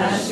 Às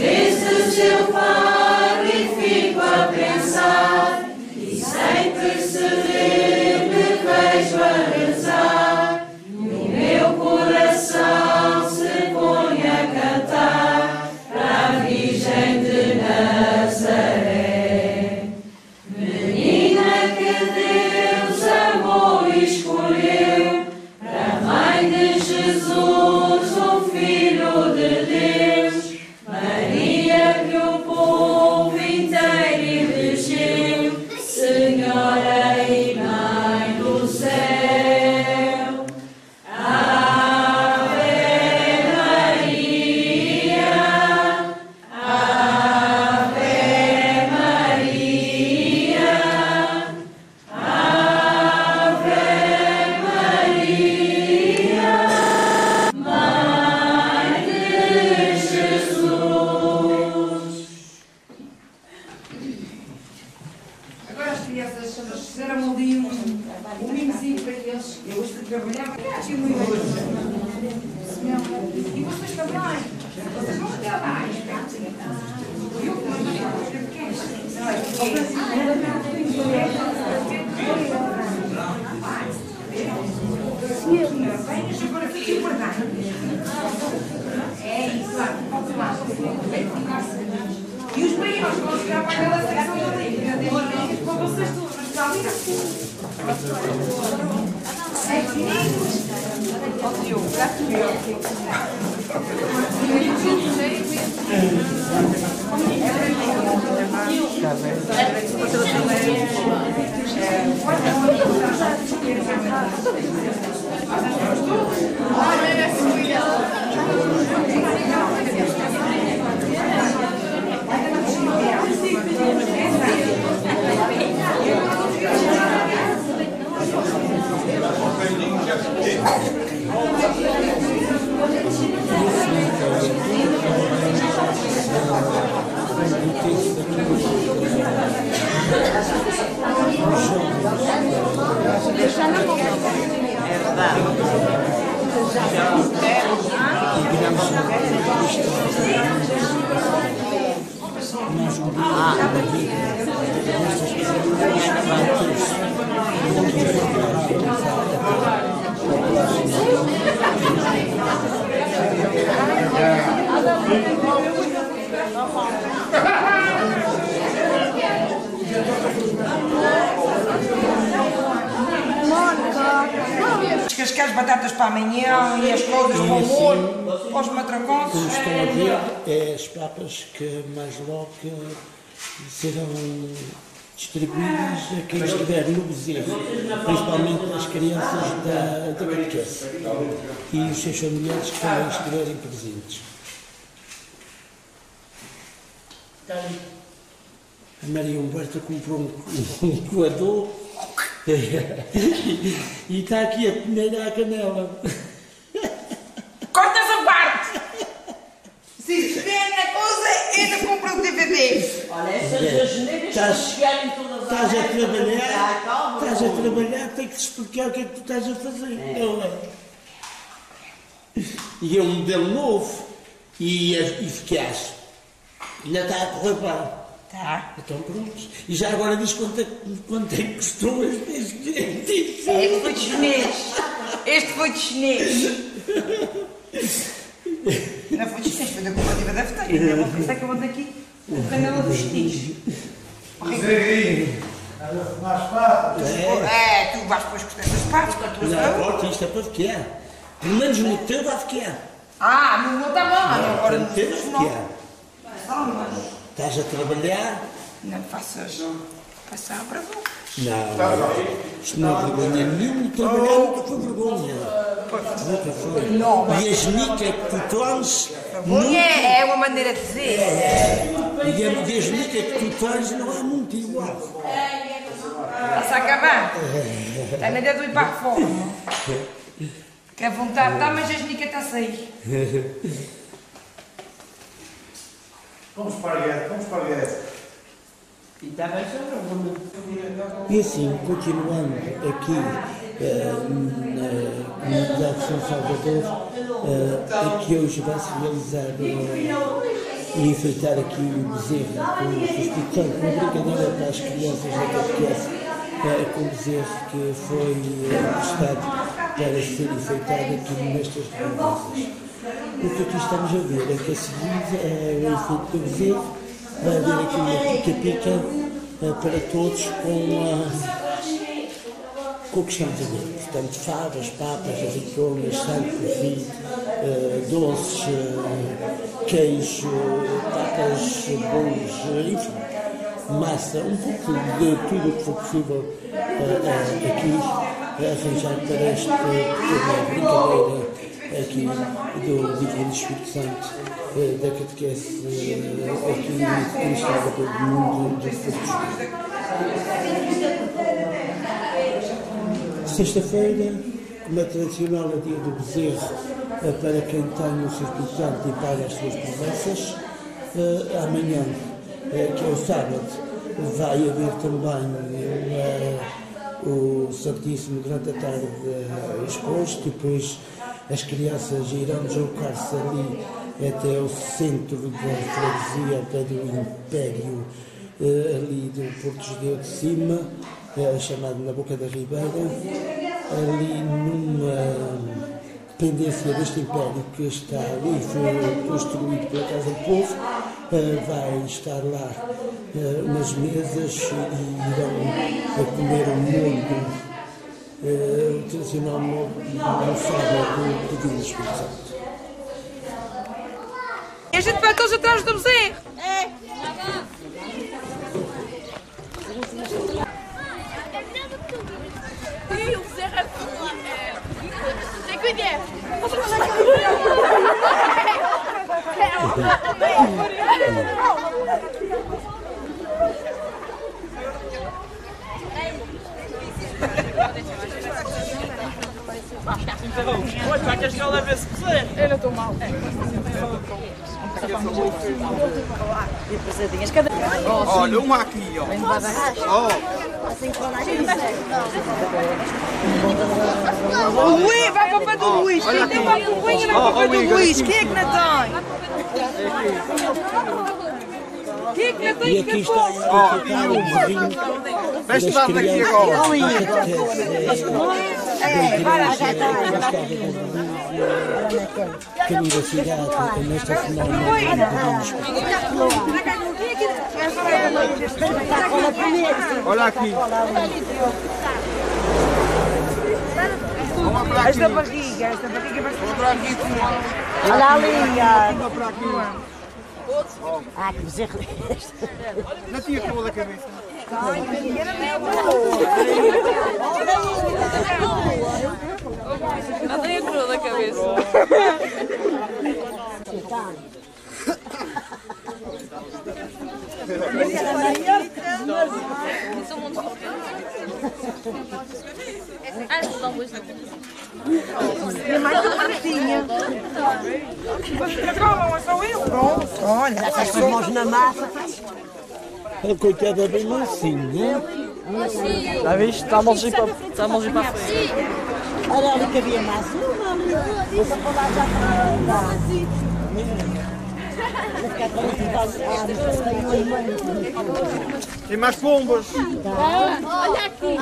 Amanhã e as coisas para o molho, para os matraconços. Como estão a ver, é as papas que mais logo serão distribuídas a quem estiver no bezerro, principalmente as crianças da, da catequese e os seus familiares que também estiverem presentes. A Maria Humberta comprou um, um coador e está aqui a peneirar a canela. Corta essa parte! Se se der na coisa, ainda compra o DVD. Olha, essas asneiras Estás- se chegarem todas Estás a trabalhar, calma, estás a trabalhar, tem que te explicar o que é que tu estás a fazer. Não é? E é um modelo novo e é eficaz. Ainda está a correr bem. Tá. Então prontos. E já agora diz quanto é, que- quanto é que custou este este- É, este foi de chinês. Este foi de chinês. Não foi de chinês, foi da cooperativa da Feteira. Eu vou pensar que eu vou aqui a canela dos chinês. É, tu vais depois com essas partes para a tua Não, saúde. corta, isto é para ficar. Pelo menos no teu vai ficar. Ah, no meu está bom. Agora No teu não. ficar. Estás a trabalhar? Não faças passar para vós. Não, isto não é vergonha nenhuma. Trabalhar nunca foi vergonha. Não. E a genica que tu tornes, Vergonha é uma maneira de dizer. e a e a genica que tu tornes não é muito igual. Está-se a acabar. Está na ideia do ir para fora. Que a vontade está, mas a genica está a sair. Vamos vamos. E está bem sobre o mundo. E assim, continuando aqui na comunidade de São Salvador, eh, aqui hoje vai-se realizar uma, e enfeitar aqui o bezerro com o Espírito Santo, uma brincadeira para as crianças da catequese, eh, com o bezerro que foi eh, emprestado para ser enfeitado aqui nestas redondezas. O que aqui estamos a ver é que a seguir é o efeito do bezerro, vai haver aqui uma pica-pica eh, para todos com a com o que estamos a ver. Portanto, favas, papas, azeitonas, sangue cozido, eh, doces, eh, queijo, papas, bolos, eh, enfim, massa, um pouco de tudo o que for possível eh, aqui arranjar para esta brincadeira aqui do Divino Espírito Santo da catequese aqui ministrada pelo mundo de Portugal. Sexta-feira, como é tradicional, é dia do bezerro eh, para quem tem o Santo e paga as suas promessas. Eh, amanhã, eh, que é o sábado, vai haver também o Santíssimo durante a tarde exposto, depois as crianças irão deslocar-se ali até o centro da freguesia, ao pé do Império, ali do Porto Judeu de Cima, eh, chamado na Boca da Ribeira, ali numa dependência deste Império que está ali, foi construído pela Casa do Povo, vai estar lá umas mesas e irão a comer o eh, o tradicional molho do Divino Espírito Santo. E a gente vai todos atrás do bezerro. Ih, o Zé é... Tem cuidado. Olha, vai que a escola vê se quiser. Eu não estou mal. Olha, uma aqui, ó. O Luís, vai para o pé do Luís. Quem tem uma vai para o pé do Luís. Quem é que não tem? Quem é que não E tem? aqui Que ficar o daqui crianças agora. Catequese. É, vai lá, já está. Olha aqui. Esta barriga, esta barriga vai ser... Olha ali. Ah, que bezerro. Não tinha cor da cabeça. Não tem a crua da cabeça. Ah, não dá luz. Minha mãe está baratinha. Você cola, é só eu? Pronto, olha. As suas mãos na massa. A coitada é bem mansinho, Já viste? Está a para, está a mãozinha para a frente. Olha ali que havia mais uma ali. Essa para lá já mas tem uma irmã. Tem mais pombas. Olha aqui.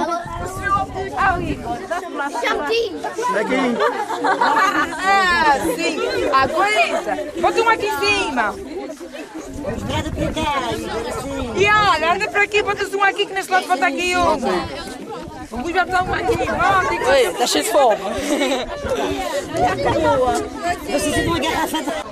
Igor. Chatinho. Daqui. Ah, sim. Aguenta. Bota uma aqui em cima. Nada para cá. Assim. E olha, anda para aqui, bota-se uma aqui que neste lado bota aqui Luís vai botar uma aqui. Ei, está cheio de fome. Vocês uma garrafa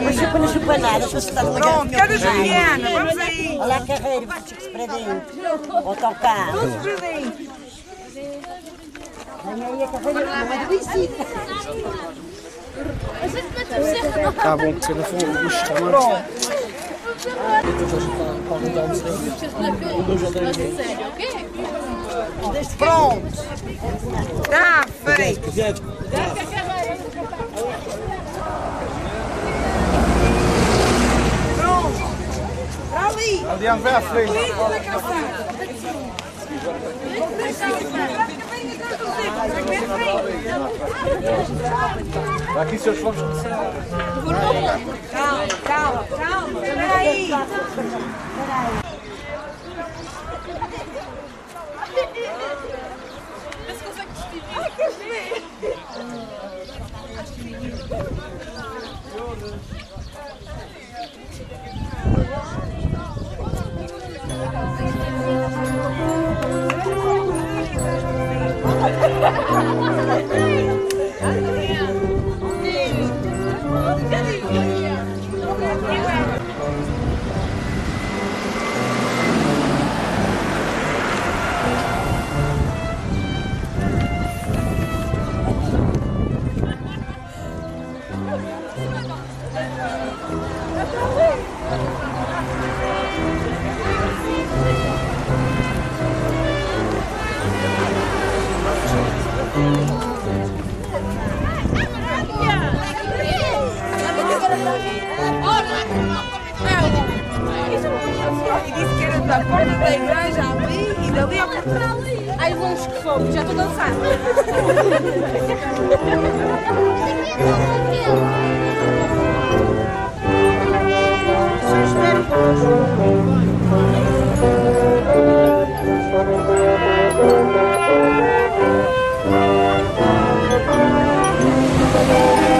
E e chupa nada. Se você está Pronto, cada Juliana, vamos aí. Olha a carreira, para dentro. Tocar. Vem aí a carreira, não é do Isita. A gente mete o bezerro Tá bom, que você não for o bucho também. Sério, o quê? Pronto. Está feito. Pronto. Está ali. Aliás, vai à frente. Aqui seus fogos começaram. Calma, calma, calma. Espera aí. Vê se consegue distinguir. E disse que era da porta da igreja ali e dali ao portão. Ai, longe que fomos, já estou dançando. Agora Thank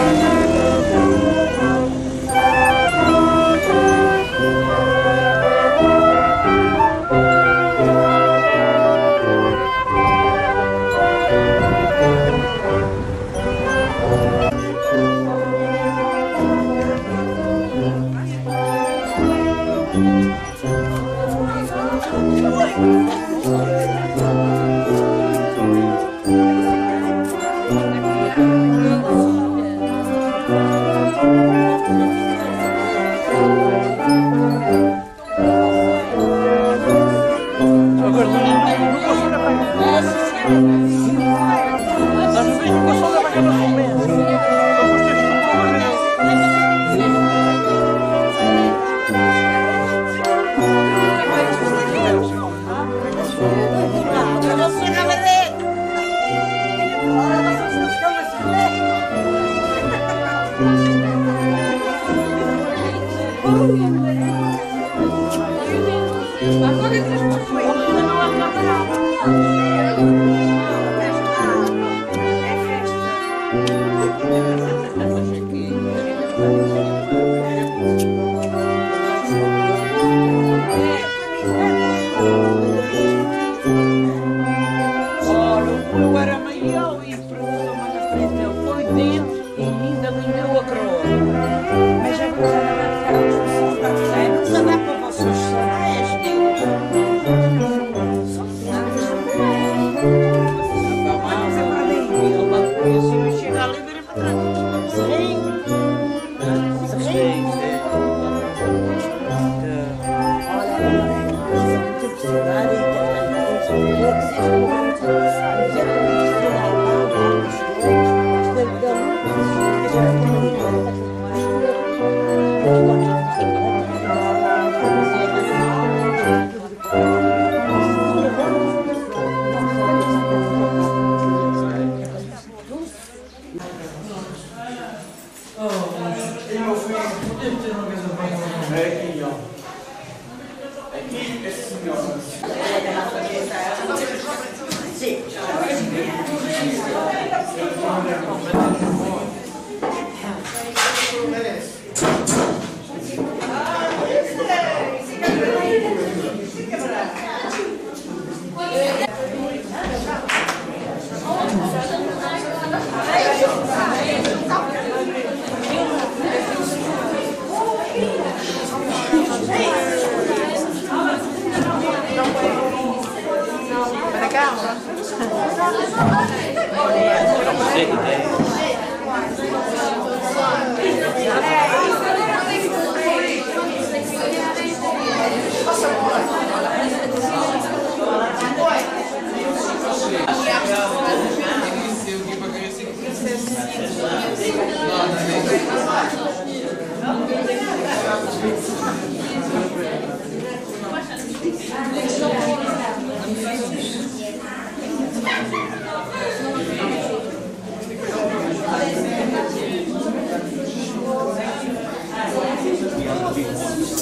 you.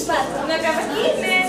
Não acaba aqui, né?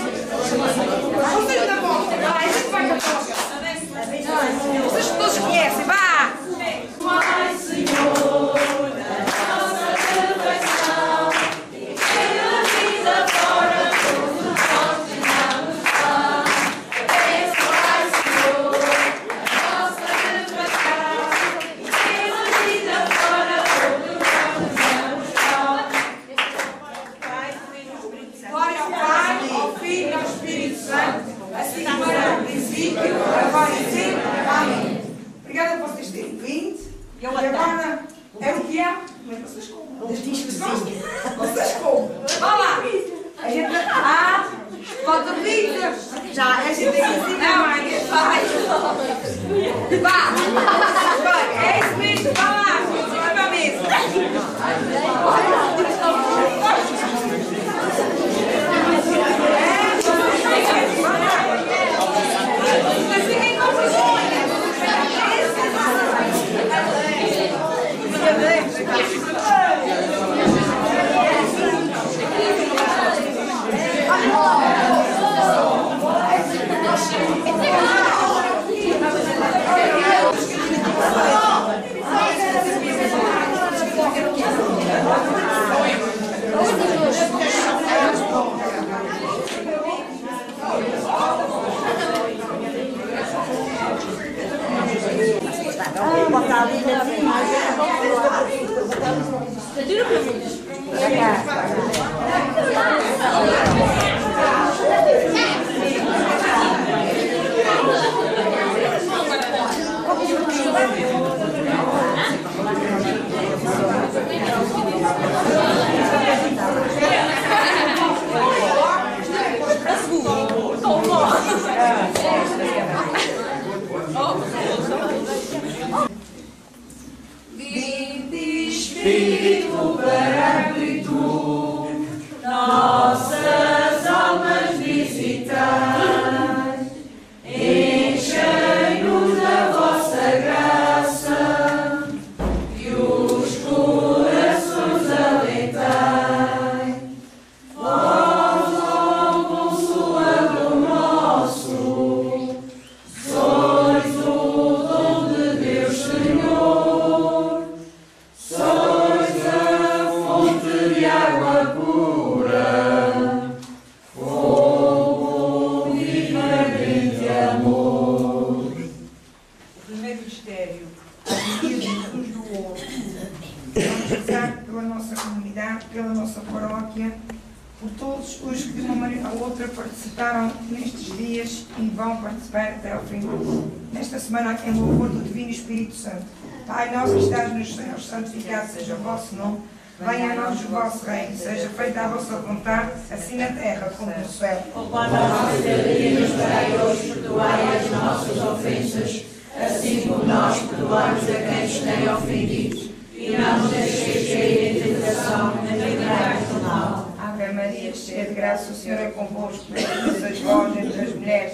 Céus, santificado seja o vosso nome. Venha a nós o vosso reino, seja feita a vossa vontade, assim na terra como no céu. O pão cada dia nos dai hoje, perdoai as nossas ofensas, assim como nós perdoamos a quem nos tem ofendido. E não nos deixeis cair em tentação, nem livrai-nos do mal. Ave Maria, cheia de graça, o Senhor é convosco. Bendita sois vós entre as mulheres.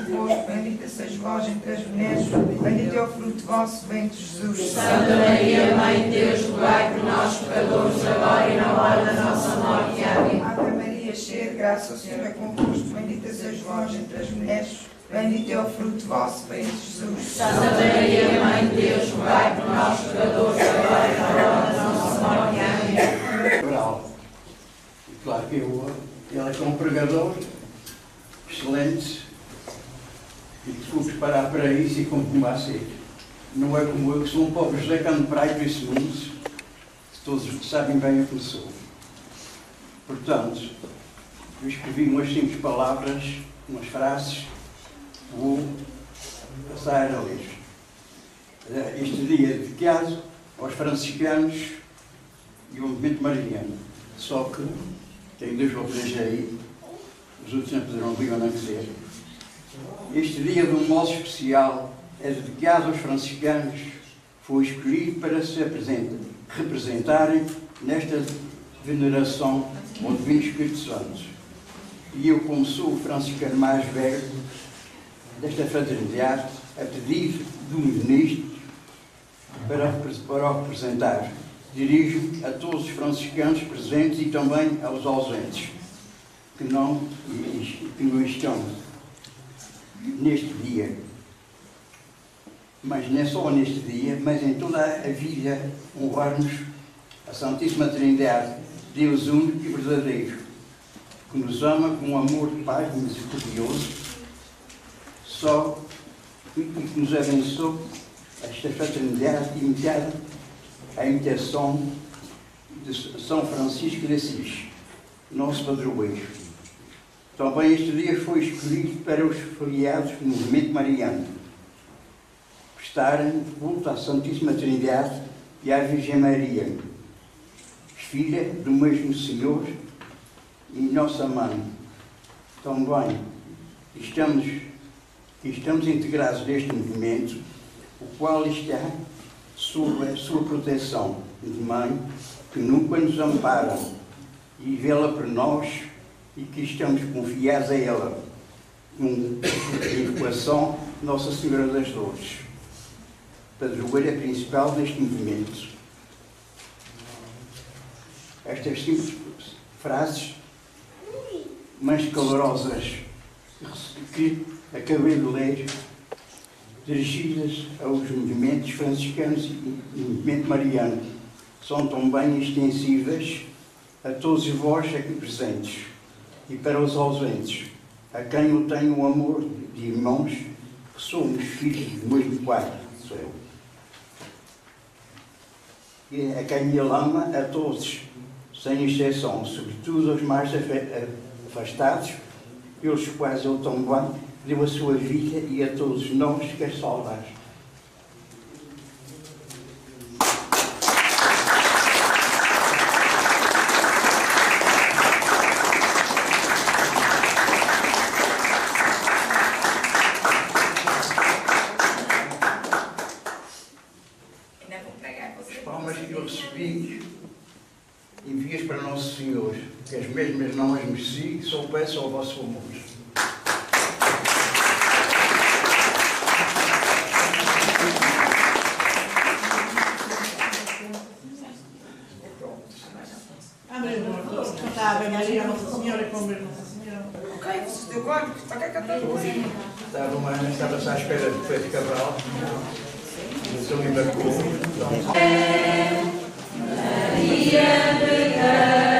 Bendita sois vós entre as mulheres. Bendito é o fruto do vosso ventre, Jesus. Santa Maria, Mãe de Deus, rogai por nós, pecadores, agora e na hora da nossa morte. Amém. Ave Maria, cheia de graça, o Senhor é convosco. Bendita sois vós entre as mulheres. Bendito é o fruto do vosso ventre, Jesus. Santa Maria, Mãe de Deus, rogai por nós, pecadores, agora e na hora da nossa morte. Amém. Claro que eu, ele é é um pregador excelente e que fui preparar para isso e como ser. Não é como eu, que sou um pobre José que ando para aí para esse mundo, todos sabem bem o que sou. Portanto, eu escrevi umas simples palavras, umas frases, vou passar a ler. Eh, Este dia dedicado aos franciscanos e ao movimento mariano. Só que tem dois ou aí, os outros não poderão vir ou não quiser. Este dia, de um modo especial, é dedicado aos franciscanos, foi escolhido para se representarem nesta veneração ao Divino Espírito Santo. E eu, como sou o franciscano mais velho desta fraternidade, a pedido do ministro para, para o representar, dirijo a todos os franciscanos presentes e também aos ausentes, que não, que não estão neste dia. Mas não é só neste dia, mas em toda a vida honrarmos a Santíssima Trindade, Deus único e verdadeiro, que nos ama com um amor de Pai misericordioso, só e que nos abençoe esta fraternidade imitada a imitação de São Francisco de Assis, nosso padroeiro. Também este dia foi escolhido para os filiados do movimento mariano prestarem culto à Santíssima Trindade e à Virgem Maria, filha do mesmo Senhor e nossa mãe. Também estamos, estamos integrados neste movimento, o qual está sob a sua proteção de mãe, que nunca nos ampara e vela por nós e que estamos confiados a ela, com a evocação Nossa Senhora das Dores, padroeira principal deste movimento. Estas simples frases, mas calorosas, que acabei de ler, dirigidas aos movimentos franciscanos e movimento mariano, são também extensivas a todos vós aqui presentes e para os ausentes, a quem eu tenho o amor de irmãos, que somos filhos do mesmo Pai, sou eu. E a quem ele ama, a todos, sem exceção, sobretudo aos mais afastados, pelos quais ele também deu a sua vida e a todos nós quer salvar. As palmas que eu recebi envias para Nosso Senhor, que as mesmas não as mereci, só peço ao vosso amor. Ave Maria, Nossa Senhora, com Deus, Nossa Senhora. Ok, vocês deu código, para que é que eu tenho? Estava uma, estava-se à espera de Pedro Cabral, do seu Liverpool. Mais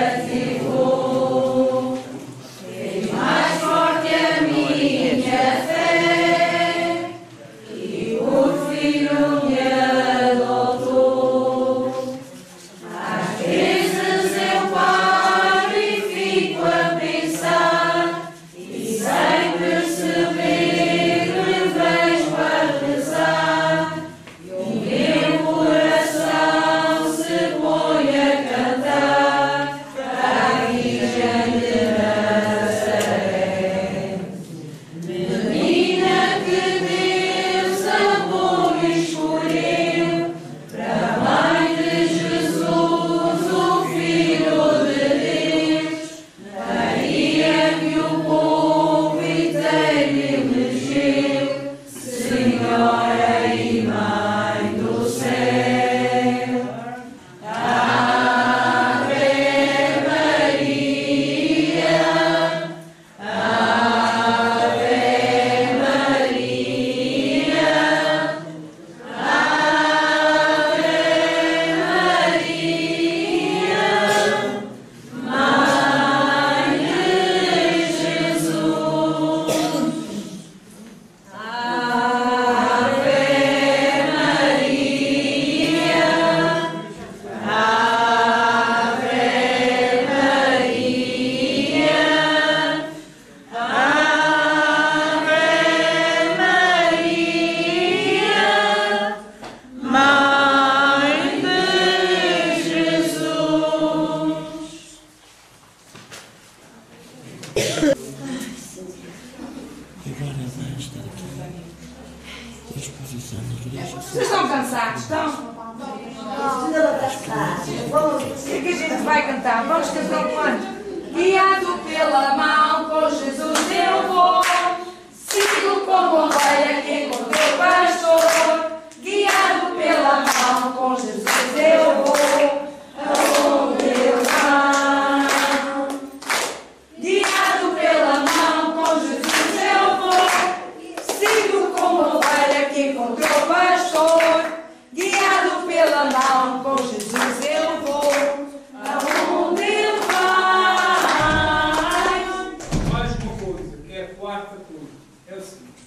é o seguinte,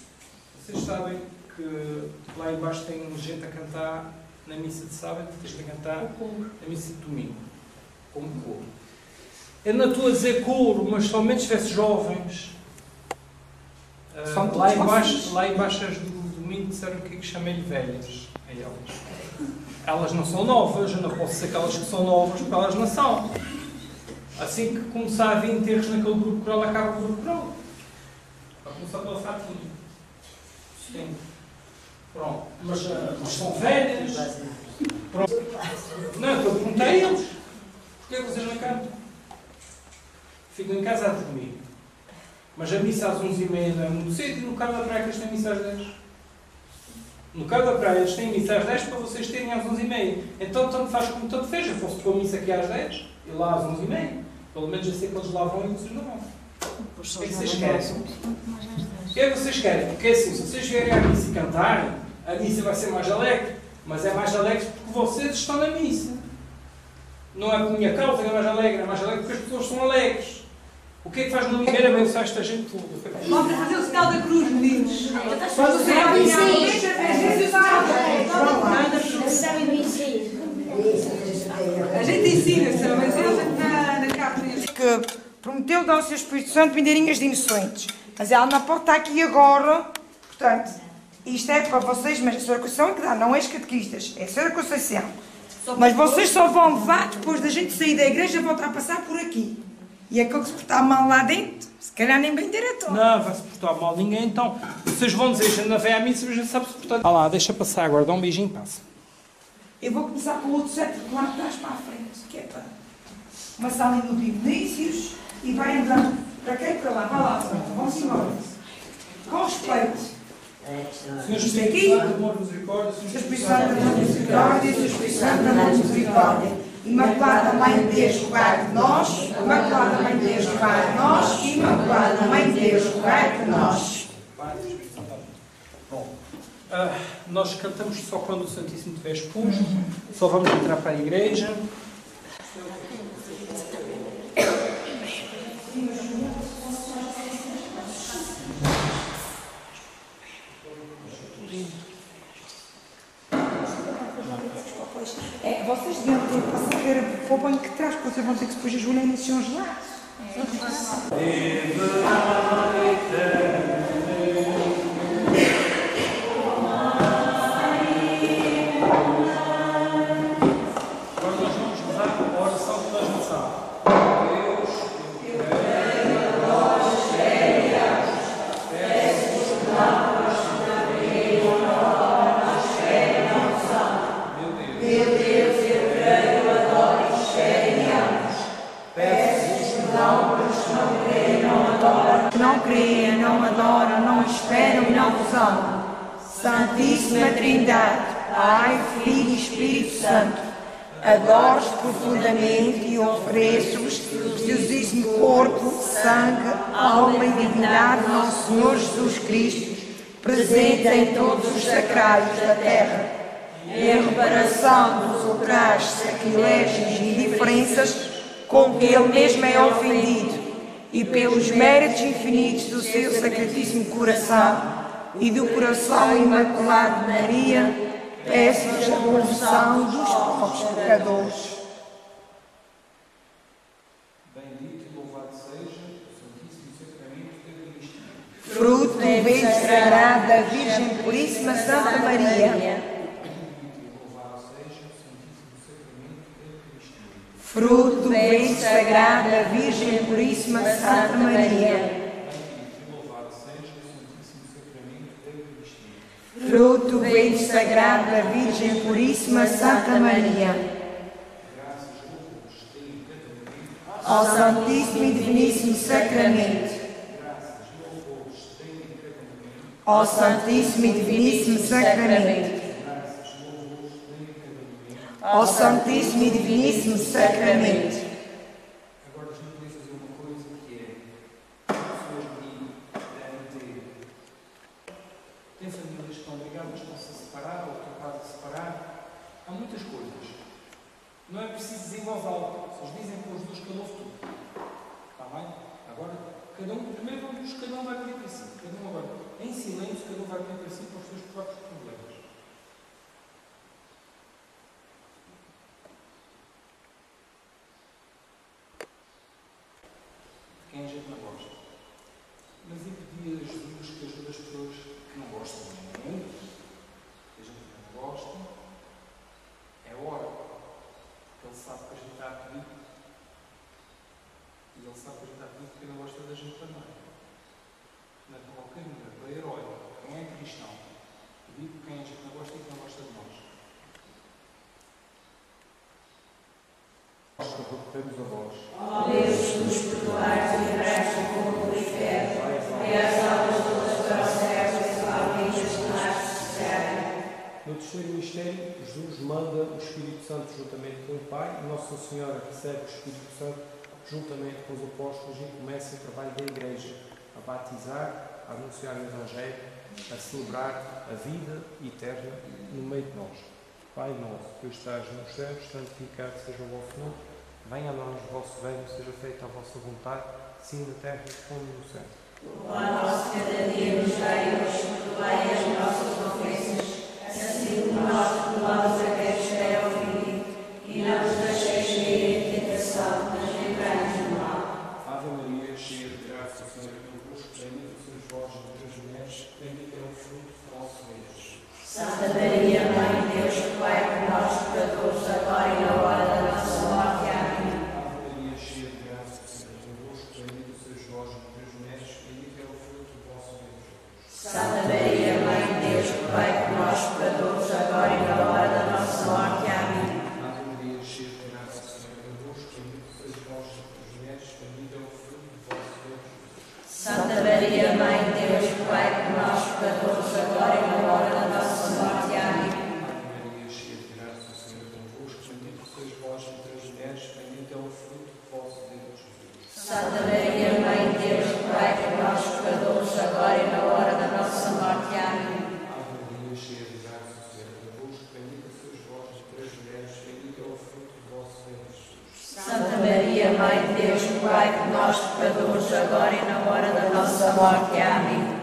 vocês sabem que lá embaixo tem gente a cantar na missa de sábado, tens a cantar na missa de domingo, como coro. Eu não estou a dizer coro, mas somente se tivesse jovens. todos lá, embaixo, lá embaixo as do domingo disseram que que chamei-lhe velhas a elas. Elas não são novas, eu não posso dizer que elas que são novas, porque elas não são. Assim que começar a vir enterros naquele grupo coral, acaba o grupo coral. Começar pela fatinha. Sim. Pronto. Mas, mas são velhas. Pronto. Não, eu perguntei a eles. Porquê que vocês não cantam? Ficam em casa a dormir. Mas a missa às 11h30 não é muito cedo e no Cabo da Praia que eles têm missa às 10. No Cabo da Praia eles têm missa às 10 para vocês terem às 11h30. Então tanto faz como tanto fez. Eu posso pôr a missa aqui às 10 e lá às 11h30. Pelo menos eu sei que eles lá vão e vocês não vão. O que é que vocês querem? O que é que vocês querem? Porque assim, se vocês vierem à missa e cantarem, a missa vai ser mais alegre. Mas é mais alegre porque vocês estão na missa. Não é por minha causa que é mais alegre, é mais alegre porque as pessoas são alegres. O que é que faz no primeiro abençoar esta gente toda? Vamos fazer o sinal da cruz, meninos. Quando o igreja, fez Jesus A gente ensina, mas eles na, na capa. Prometeu dar ao seu Espírito Santo mindeirinhas de inocentes. Mas ela não pode estar aqui agora. Portanto, isto é para vocês, mas a senhora Conceição é que dá, não é os catequistas, é a senhora Conceição. Mas vocês só vão levar depois da gente sair da igreja voltar a passar por aqui. E aquele que se portar mal lá dentro, se calhar nem bem diretor. Não, vai se portar mal ninguém, então. Vocês vão dizer, gente não vem à missa, gente sabe se portar. Ah lá, deixa passar agora, dá um beijinho e passa. Eu vou começar com o outro set de lá de trás para a frente, que é para uma sala no de Vinícius e vai andando para e para lá. Vai lá, pronto, vamos embora. Com respeito. Senhor Espírito aqui, Santo, Santo, amor, misericórdia, Senhor Espírito Santo, amor, misericórdia. Imaculada Mãe de Deus, rogai por nós. Imaculada Mãe de Deus, rogai por nós. Imaculada Mãe de Deus, rogai por nós. Bom, ah, nós cantamos só quando o Santíssimo estiver exposto, só vamos entrar para a igreja. É, vocês deviam ter passado ver para o banco que traz, porque vocês vão ter que depois ajoelhar nesse são gelados. Agora Santíssima Trindade, Pai, Filho e Espírito Santo, adoro-vos profundamente e ofereço-vos preciosíssimo corpo, sangue, alma e divindade de nosso Senhor Jesus Cristo, presente em todos os sacrários da terra, em reparação dos ultrajes, sacrilégios e diferenças com que Ele mesmo é ofendido e pelos méritos infinitos do seu Sacratíssimo Coração e do coração imaculado de Maria, peço-vos a conversão dos povos pecadores. Bendito e louvado seja o Santíssimo Sacramento da Eucaristia. Fruto do bem sagrado da Virgem Puríssima Santa Maria. Fruto do ventre sagrado da Virgem Puríssima Santa Maria fruto bem sagrado da Virgem Puríssima Santa Maria. Ao Santíssimo e Diviníssimo Sacramento. Ao Santíssimo e Diviníssimo Sacramento. Ao Santíssimo e Diviníssimo Sacramento recorremos a vós. Ó Deus, que nos perdoais e livrais do corpo do inferno, e as almas todas para o céu, e as almas que mais precisarem. No terceiro mistério, Jesus manda o Espírito Santo juntamente com o Pai, Nossa Senhora recebe o Espírito Santo juntamente com os apóstolos e começa o trabalho da Igreja, a batizar, a anunciar o Evangelho, a celebrar a vida eterna no meio de nós. Pai nosso, que estás nos céus, santificado seja o vosso nome. Venha a nós o vosso reino, seja feita a vossa vontade, sim na terra como no céu. O pão nosso cada dia nos dai hoje, perdoai as nossas ofensas, assim como nós perdoamos a quem nos tem ofendido, e não nos deixeis cair em tentação, mas livrai-nos do mal. Ave Maria, cheia de graça, o Senhor é convosco, bendita sois vós entre as mulheres, bendito é o fruto do vosso ventre. Santa Maria, Maria, Mãe de Deus, pai que nós, pecadores, agora e na hora da nossa morte. Amém.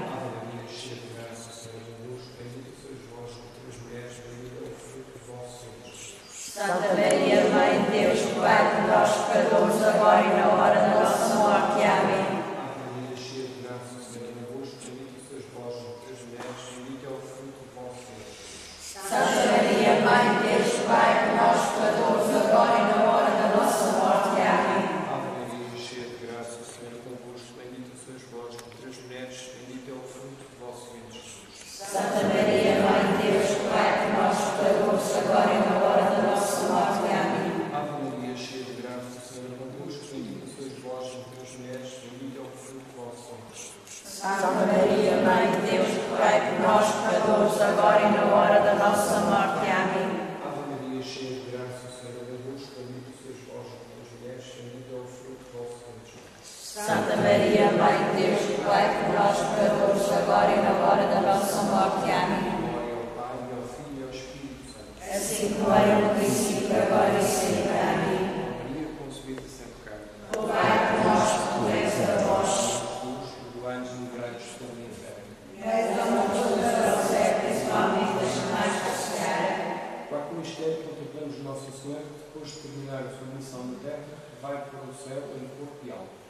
vai para o céu em corpo e alma.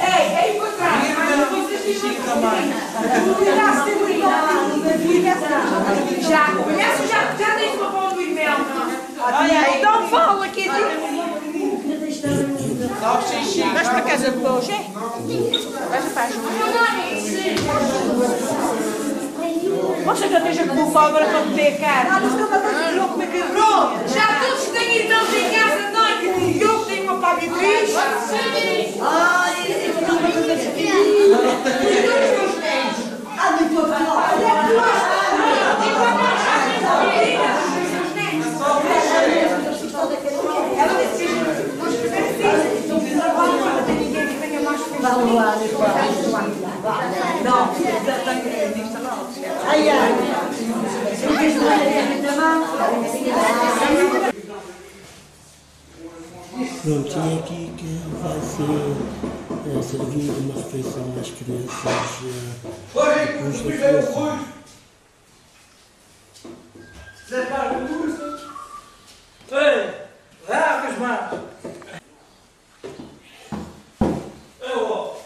Ei, é. Já, conhece, já, já tens uma bomba do irmão. Então fala aqui. Vais para casa hoje, é? Vais para. Você já deixa com pobre para comer carne. Já todos têm irmãos em casa, não é? Que eu Ai, ai. Porque se não é da mão, não tinha que, que fazer, é, assim, eh, servir uma refeição às crianças é, depois do curso. Separa o curso. Ei, lava as. Eu, ó,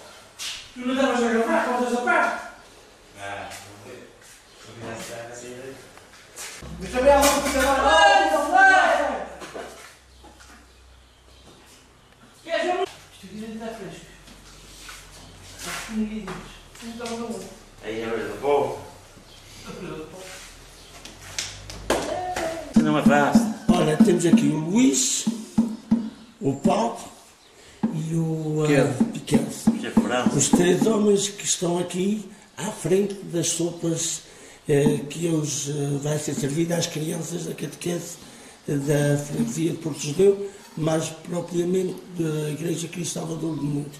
tu não estavas a gravar com outra parte? Não, não. Mas também há frente das sopas eh, que hoje eh, vai ser servida às crianças da catequese da freguesia de Porto Judeu, mais propriamente da Igreja Cristã do do Mundo.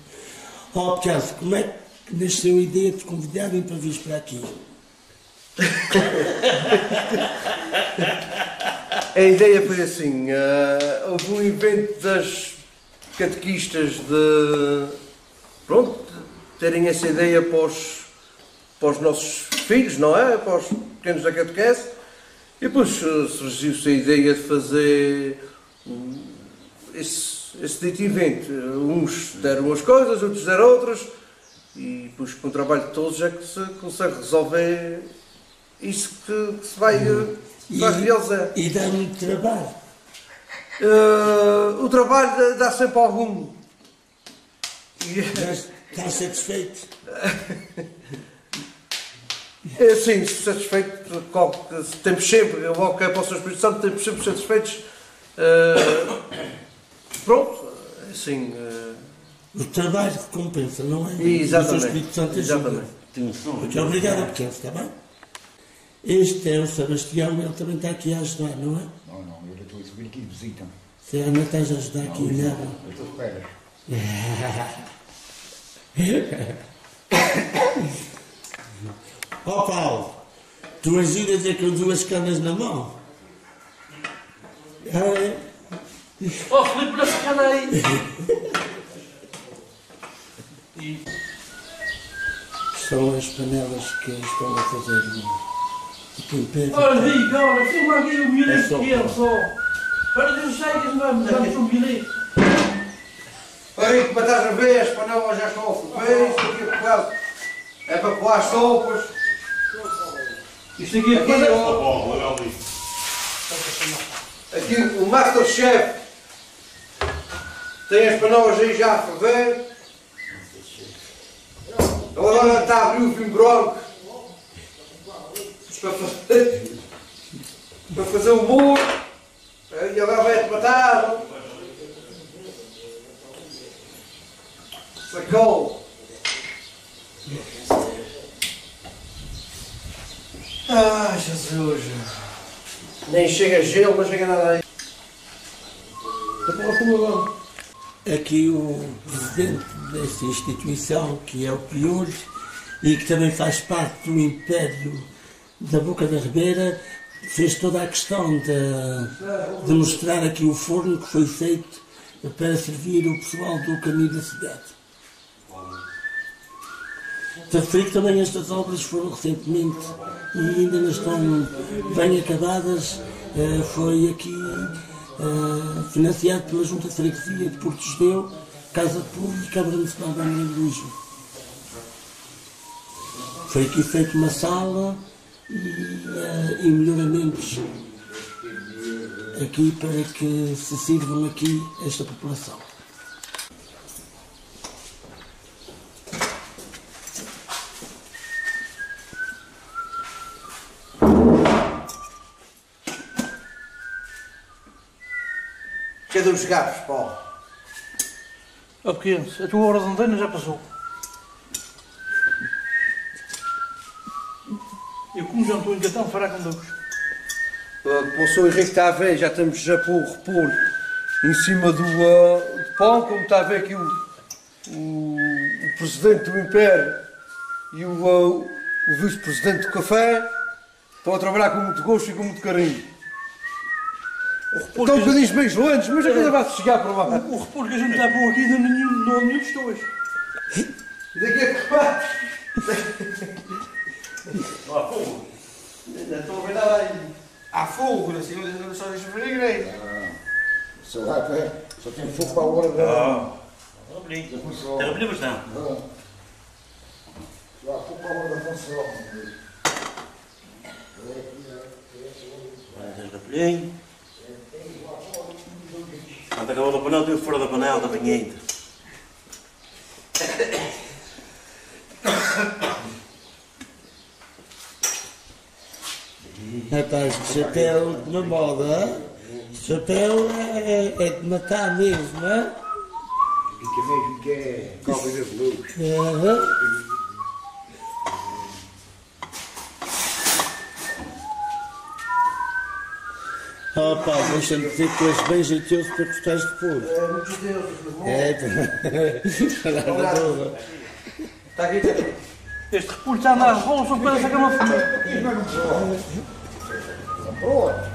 Ó, oh, como é que nasceu a ideia de convidarem para vir para aqui? A ideia foi assim: uh, houve um evento das catequistas de. Pronto, terem essa ideia para os, para os nossos filhos, não é? Para os pequenos da catequese. E depois uh, surgiu-se a ideia de fazer um, esse, esse dito evento. Uns deram umas coisas, outros deram outras. E depois, com o trabalho de todos, é que se consegue resolver isso que, que se vai. Uh, E, vai realizar. e dá muito trabalho. Uh, o trabalho dá sempre algum. Está satisfeito? É sim, satisfeito. Temos sempre, eu vou para o Sr. Espírito Santo, temos sempre satisfeitos. Uh, pronto, assim. uh, O trabalho recompensa, não é? Exatamente. O Espírito Santo ajuda. Exatamente. Muito obrigado, pequeno, está bem? Este é o Sebastião, ele também está aqui a ajudar, não é? Não, não, eu estou a subir aqui de visita. Você não estás a ajudar aqui em nada. Eu estou de férias. Ó Paulo, tu ajudas é com duas canas na mão. Ah, é? Oh, Filipe, não se cala aí. E São as panelas que estão a fazer o tempero. Olha aí, cara, filma aqui o É bilhete só- que ele só. Para que não saias, vamos, vamos um bilhete. Olha aí, para a vez, para não já estão a ferver, isto aqui é por causa- é para coar as sopas. Isto aqui é aqui, para- ó, aqui o Masterchef tem as panelas aí já a ferver. Agora está a abrir o vinho branco para fazer, para fazer o molho. E agora vai a batata. Sacou. Ah, Jesus. Nem chega gelo, não chega nada aí. Aqui o presidente desta instituição, que é o Piolho, e que também faz parte do Império da Boca da Ribeira, fez toda a questão de, de mostrar aqui o forno que foi feito para servir o pessoal do caminho da cidade. Referi que também estas obras foram recentemente e ainda não estão bem acabadas. Eh, Foi aqui eh, financiado pela Junta de Freguesia de Porto Judeu, Casa Pública e Câmara Municipal da Angra de Lisboa. Foi aqui feita uma sala e, eh, e melhoramentos aqui para que se sirvam aqui esta população. Cadê os gatos, Paulo? Ó pequeno, a tua hora de antena já passou. Eu como já estou em Catão, fará com Deus. Uh, o Sr. Henrique está a ver, já estamos já por repor em cima do, uh, pão, como está a ver aqui o, o, o presidente do Império e o, uh, o vice-presidente do café. Estão a trabalhar com muito gosto e com muito carinho. Estão um bocadinho meio antes, mas ainda vai chegar para lá. O, o repolho que a gente está bom aqui ainda nenhum, não há nenhum pessoas. E daqui a pouco. Não há fogo. Ainda estou a ver nada aí. Há fogo, assim, mas ainda só deixa ver a igreja. Só vai para. Só tem fogo para a hora da. Ah, Tem rapelhinhos não? Não. Só há fogo para a hora da função. Tens rapelhinho. Quando acabou da panela, deu fora da panela, da banheira. Rapaz, chapéu na moda, chapéu é, é de matar mesmo, não é? Fica mesmo que é cobre das luzes. Oh pá, deixa-me dizer que tu és bem jeitoso para gostares de pôr. É, muitos deuses, meu irmão. É, nada boa. Está aqui, está aqui. Este repulso já anda às bolas, só parece que é uma família. Pronto.